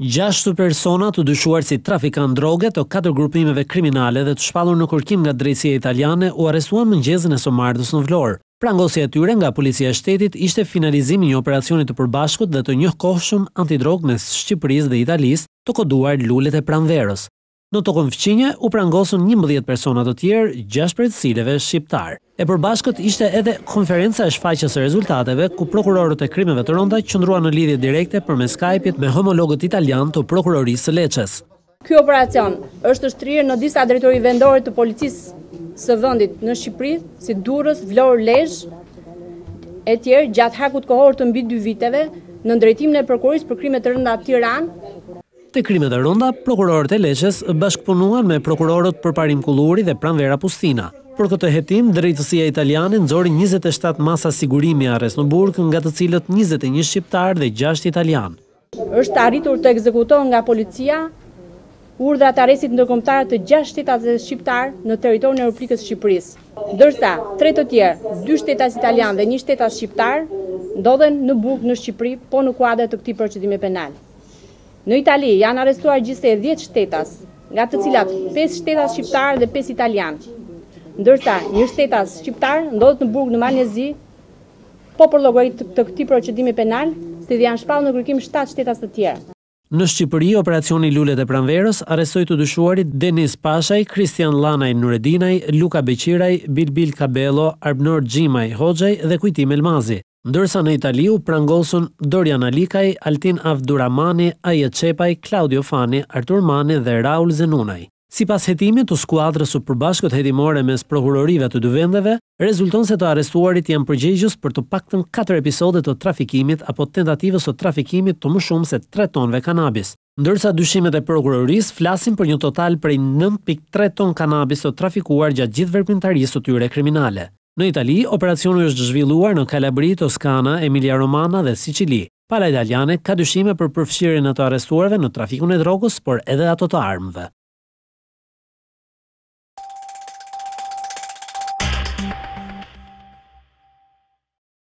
Gjashtë persona të dyshuar si trafikantë droge të katër grupimeve kriminale dhe të shpallur në kërkim nga drejtësia italiane u arrestuan mëngjesin e së martës në Vlorë. Prangosja e tyre nga Policia e Shtetit ishte finalizim i një operacioni të përbashkët dhe të njëkohshëm antidrogë mes Shqipërisë dhe Italisë, të koduar Lulet e Pranverës. Në tokën fqinje u prangosën njëmbëdhjetë persona të tjerë, gjashtë prej të cilëve shqiptarë. E përbashkët ishte edhe konferenca e shfaqjes së rezultateve, ku prokurorët e krimeve të rënda qëndruan në lidhje direkte përmes Skype-it me homologët italianë të Prokurorisë së Leçes. Ky operacion është shtrirë në disa drejtori vendore të policisë së vendit në Shqipëri, si Durrës, Vlorë, Lezhë etj. Gjatë harkut kohor të mbi dy viteve, nën drejtimin e Prokurorisë për Krime të Rënda Tiranë, Te krimet e rënda, prokurorët e Leçes bashkëpunuan me prokurorët Përparim Kulluri dhe Pranvera Pustina. Për këtë hetim, drejtësia italiane nxori njëzet e shtatë masa sigurimi arrest në burg, nga të cilët njëzet e një shqiptarë dhe gjashtë italianë. Është arritur të ekzekutohen nga policia urdhrat e arrestit ndërkombëtar të gjashtë shtetasve shqiptarë në territorin e Republikës së Shqipërisë, ndërsa tre të tjerë, dy shtetas italianë dhe një shtetas shqiptar, ndodhen në burg në Shqipëri po në kuadër të këtij procedimi penal. Në Itali janë arrestuar gjithsej dhjetë shtetas, nga të cilat pesë shtetas shqiptarë dhe pesë italianë, ndërsa një shtetas shqiptar ndodhet në burg në Mal të Zi, po për llogari të këtij procedimi penal, si dhe janë shpallur në kërkim shtatë shtetas të tjerë. Në Shqipëri, operacioni Lulet e Pranverës arrestoi të dyshuarit Denis Pashaj, Kristian Llanaj Nuredinaj, Luka Beqiraj, Bilbil Kabello, Arbnor Xhimaj Hoxhaj dhe Kujtim Elmazi. Ndërsa në Itali u prangosën Dorian Alikaj, Altin Avduramani, Ajet Çepaj, Klaudio Fani, Artur Mani dhe Raul Zenunaj. Sipas hetimit të skuadrës së përbashkët hetimore mes prokurorive të dy vendeve, rezulton se të arrestuarit janë përgjegjës për të paktën katër episode të trafikimit apo tentativës së trafikimit të më shumë se tre tonëve kanabis. Ndërsa dyshimet e prokurorisë flasin për një total prej nëntë pikë tre ton kanabis të trafikuar gjatë gjithë veprimtarisë së tyre kriminale. Në Itali, operacioni është zhvilluar në Kalabri, Toskana, Emilia-Romana dhe Siçili. Pala italiane ka dyshime për përfshirjen e të arrestuarve në trafikun e drogës, por edhe ato të armëve.